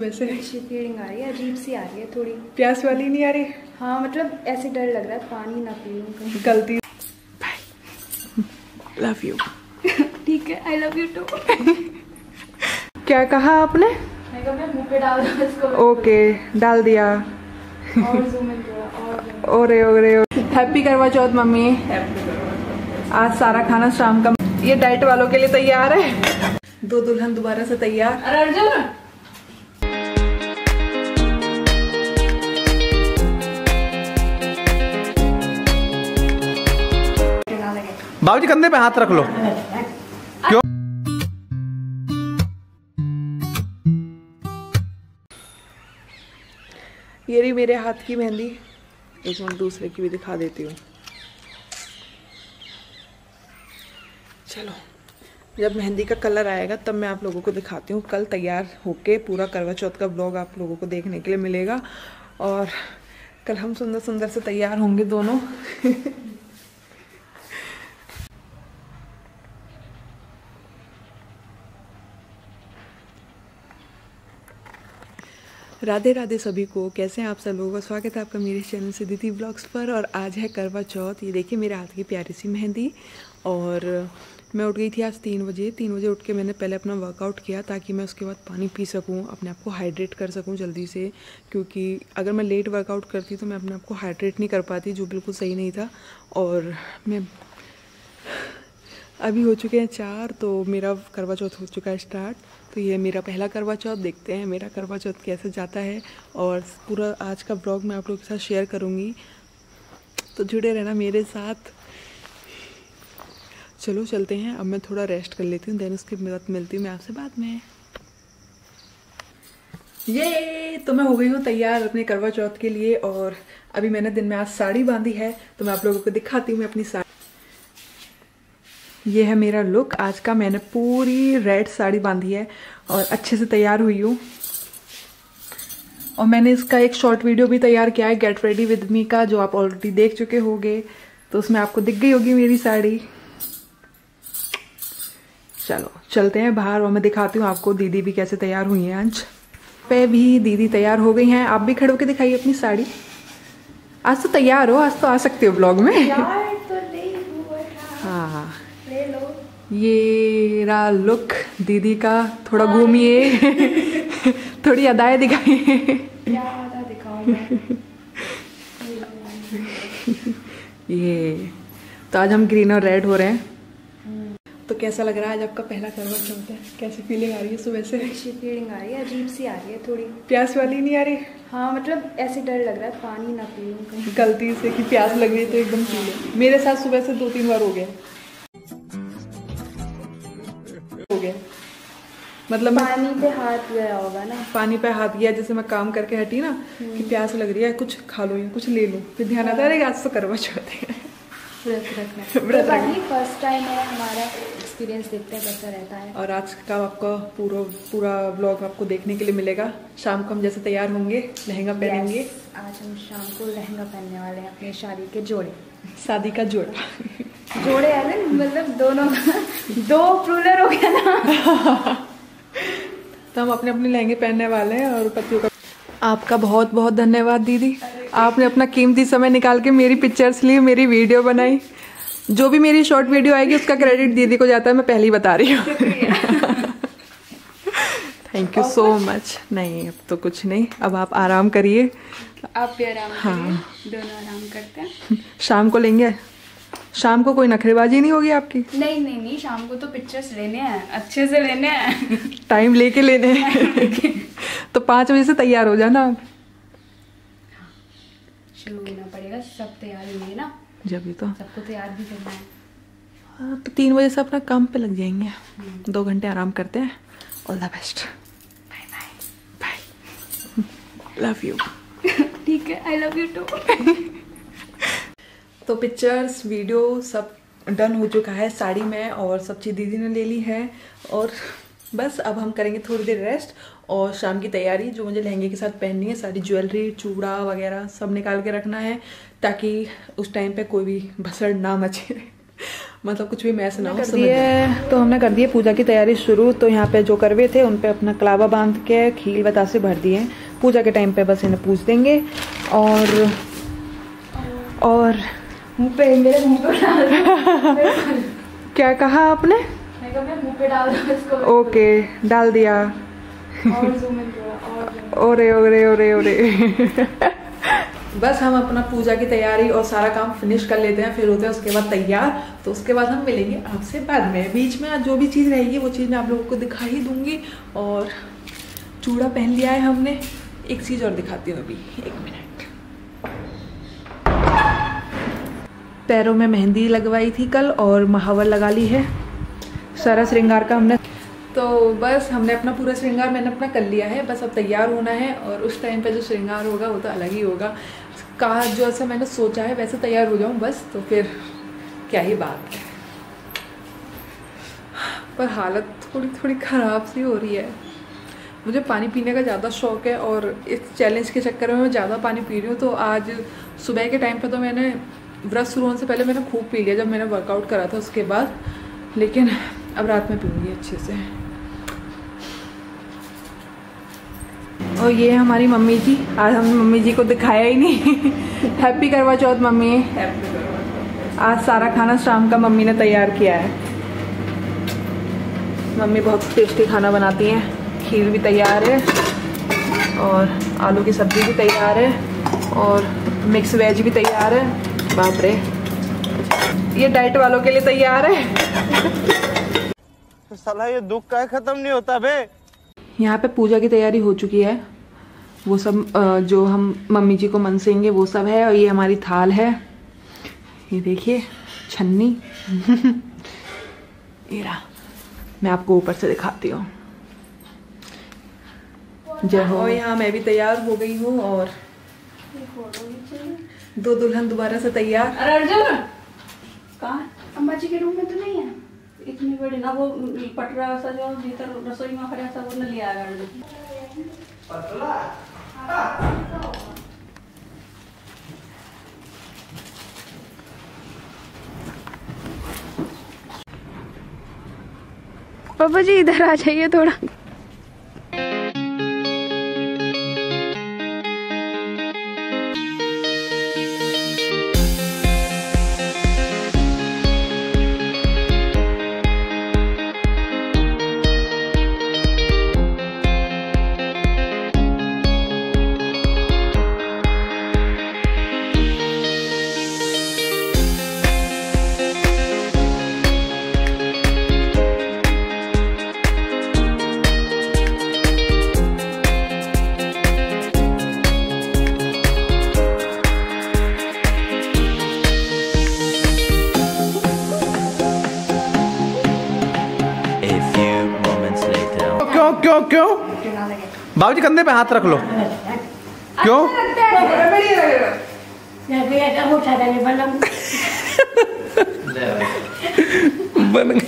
वैसे अच्छी फीलिंग आ रही है अजीब सी आ रही है थोड़ी। प्यास वाली नहीं आ रही? हाँ मतलब ऐसे डर लग रहा है पानी ना पी लूँ गलती। लव यू ठीक है आई लव यू टू क्या कहा आपने? मैं मुँह पे डाल इसको ओके डाल दिया। ओरे ओरे हैप्पी करवा चौथ मम्मी। आज सारा खाना शाम का। ये डाइट वालों के लिए तैयार है। दो दुल्हन दोबारा से तैयार। अरे अर्जुन! लगे बाबूजी, कंधे पे हाथ रख लो। क्यों? ये रही मेरे हाथ की मेहंदी। एक मिनट, दूसरे की भी दिखा देती हूँ। चलो, जब मेहंदी का कलर आएगा, तब मैं आप लोगों को दिखाती हूँ। कल तैयार होके पूरा करवा चौथ का ब्लॉग आप लोगों को देखने के लिए मिलेगा। और कल हम सुंदर सुंदर से तैयार होंगे दोनों। राधे राधे सभी को। कैसे हैं आप सब लोगों? का स्वागत है आपका मेरे चैनल से दीदी ब्लॉग्स पर और आज है करवा चौथ। ये देखिए मेरे हाथ की प्यारी सी मेहंदी और मैं उठ गई थी आज तीन बजे। तीन बजे उठ के मैंने पहले अपना वर्कआउट किया ताकि मैं उसके बाद पानी पी सकूँ, अपने आप को हाइड्रेट कर सकूँ जल्दी से। क्योंकि अगर मैं लेट वर्कआउट करती तो मैं अपने आप को हाइड्रेट नहीं कर पाती, जो बिल्कुल सही नहीं था। और मैं अभी हो चुके हैं चार तो मेरा करवा चौथ हो चुका है स्टार्ट तो ये मेरा पहला करवा चौथ, देखते हैं मेरा करवा चौथ कैसे जाता है। और पूरा आज का ब्लॉग मैं आप लोगों के साथ शेयर करूँगी। तो जुड़े रहना मेरे साथ। चलो चलते हैं, अब मैं थोड़ा रेस्ट कर लेती हूँ देन उसके बाद मिलती हूँ मैं आपसे बाद में। ये तो मैं हो गई हूँ तैयार अपने करवा चौथ के लिए, और अभी मैंने दिन में आज साड़ी बांधी है तो मैं आप लोगों को दिखाती हूँ मैं अपनी साड़ी। ये है मेरा लुक आज का मैंने पूरी रेड साड़ी बांधी है और अच्छे से तैयार हुई हूँ। और मैंने इसका एक शॉर्ट वीडियो भी तैयार किया है गेट रेडी विद मी का, जो आप ऑलरेडी देख चुके होंगे। तो उसमें आपको दिख गई होगी मेरी साड़ी। चलो, चलते हैं बाहर और मैं दिखाती हूँ आपको दीदी भी कैसे तैयार हुई हैं आज। पे भी दीदी तैयार हो गई हैं। आप भी खड़े होकर दिखाइए अपनी साड़ी। आज तो तैयार हो, आज तो आ सकते हो ब्लॉग में यार तो नहीं हुआ था हाँ ले लो। ये रहा लुक दीदी का। थोड़ा घूमिए। थोड़ी अदाएँ दिखाइए। ये। तो आज हम ग्रीन और रेड हो रहे हैं। तो कैसा लग रहा है आज आपका पहला करवा चौथ है कैसी फीलिंग आ रही है सुबह से? अच्छी फीलिंग आ रही है अजीब सी आ रही है थोड़ी। प्यास वाली नहीं आ रही? हाँ मतलब ऐसे डर लग रहा है पानी ना पी लूँ गलती से कि प्यास लग रही है तो एकदम पी ले। मेरे साथ सुबह से दो तीन बार हो गया। हो गया मतलब पानी पे हाथ गया होगा ना। पानी पे हाथ गया जैसे मैं काम करके हटी ना कि प्यास लग रही है कुछ खा लो या कुछ ले लो। फिर ध्यान आता है आज तो करवा चौथ है व्रत रखना व्रत तो पानी फ़र्स्ट टाइम है हमारा एक्सपीरियंस देखते हैं कैसा रहता है। और आज का आपका पूरा पूरा ब्लॉग आपको देखने के लिए मिलेगा। शाम को हम जैसे तैयार होंगे लहंगा पहनेंगे। आज हम शाम को लहंगा पहनने वाले हैं अपनी शादी के जोड़े। शादी का जोड़ा। जोड़े है ना मतलब दोनों दो प्रूलर हो गया ना। तो हम अपने अपने लहंगे पहनने वाले हैं और पतियों का आपका बहुत बहुत धन्यवाद दीदी। आपने अपना कीमती समय निकाल के मेरी पिक्चर्स ली मेरी वीडियो बनाई। जो भी मेरी शॉर्ट वीडियो आएगी उसका क्रेडिट दीदी को जाता है मैं पहले ही बता रही हूँ। थैंक यू सो मच नहीं अब तो कुछ नहीं। अब आप आराम करिए। आप भी आराम हाँ। करिए दोनों आराम करते हैं। शाम को लेंगे? शाम को कोई नखरेबाजी नहीं होगी आपकी? नहीं नहीं नहीं शाम को तो पिक्चर्स लेने हैं अच्छे से लेने हैं। टाइम लेके लेने हैं। तो पाँच बजे से तैयार हो जाना आप। शुरू होना पड़ेगा सब तैयार होंगे ना? जब भी तो। सबको तैयार भी करना है। हाँ, तो तीन बजे से अपना काम पे लग जाएँगे। दो घंटे आराम करते हैं। All the best bye bye bye love you ठीक है आई लव यू टू तो पिक्चर्स वीडियो सब डन हो चुका है साड़ी में और सब चीज़ दीदी ने ले ली है और बस अब हम करेंगे थोड़ी देर रेस्ट और शाम की तैयारी जो मुझे लहंगे के साथ पहननी है सारी ज्वेलरी चूड़ा वगैरह सब निकाल के रखना है ताकि उस टाइम पे कोई भी भसड़ ना मचे। मतलब कुछ भी मैस ना हो कर दिए तो हमने कर दिए पूजा की तैयारी शुरू। तो यहाँ पे जो करवे थे उन पे अपना कलावा बाँध के खील बतासे भर दिए पूजा के टाइम पे बस इन्हें पूछ देंगे और और मुँह पे मेरे मुँह पे डाल क्या कहा आपने? मैं मुँह पे डाल दो इसको। ओके डाल दिया। और जूम इन करो और zoom in। ओरे ओरे ओरे ओरे। बस हम अपना पूजा की तैयारी और सारा काम फिनिश कर लेते हैं फिर होते हैं उसके बाद तैयार। तो उसके बाद हम मिलेंगे आपसे बाद में। बीच में आज जो भी चीज़ रहेगी वो चीज़ मैं आप लोगों को दिखा ही दूँगी। और चूड़ा पहन लिया है हमने। एक चीज़ और दिखाती हूँ अभी। एक मिनट। पैरों में मेहंदी लगवाई थी कल और महावर लगा ली है। सारा श्रृंगार का हमने तो बस हमने अपना पूरा श्रृंगार मैंने अपना कर लिया है। बस अब तैयार होना है और उस टाइम पे जो श्रृंगार होगा, वो तो अलग ही होगा। कहा जो ऐसा मैंने सोचा है, वैसे तैयार हो जाऊँ बस तो फिर क्या ही बात है। पर हालत थोड़ी थोड़ी ख़राब सी हो रही है। मुझे पानी पीने का ज़्यादा शौक है और इस चैलेंज के चक्कर में मैं ज़्यादा पानी पी रही हूँ। तो आज सुबह के टाइम पे तो मैंने व्रत शुरू होने से पहले मैंने खूब पी लिया जब मैंने वर्कआउट करा था उसके बाद लेकिन अब रात में पीऊँगी अच्छे से। और ये हमारी मम्मी जी। आज हमने मम्मी जी को दिखाया ही नहीं। हैप्पी करवा चौथ मम्मी। आज सारा खाना शाम का मम्मी ने तैयार किया है। मम्मी बहुत टेस्टी खाना बनाती हैं। खीर भी तैयार है और आलू की सब्ज़ी भी तैयार है और मिक्स वेज भी तैयार है। बाप रे। ये डाइट वालों के लिए तैयार है। साला ये दुख का खत्म नहीं होता बे। यहाँ पे पूजा की तैयारी हो चुकी है। वो सब जो हम मम्मी जी को मनसेंगे वो सब है और ये हमारी थाल है। ये देखिए छन्नी। ये मैं आपको ऊपर से दिखाती हूँ। जय हो। यहाँ मैं भी तैयार हो गई हूँ और दो दुल्हन दोबारा से तैयार। अरे अर्जुन! कहाँ? अम्बा जी के रूम में तो नहीं है। इतनी बड़ी ना वो पटरा सा जो भीतर रसोई में खड़ा सा वो न लिया गाड़ी पापा जी इधर आ जाइए थोड़ा। क्यों क्यों? बाबू बाबूजी कंधे पे हाथ रख लो। क्यों? बन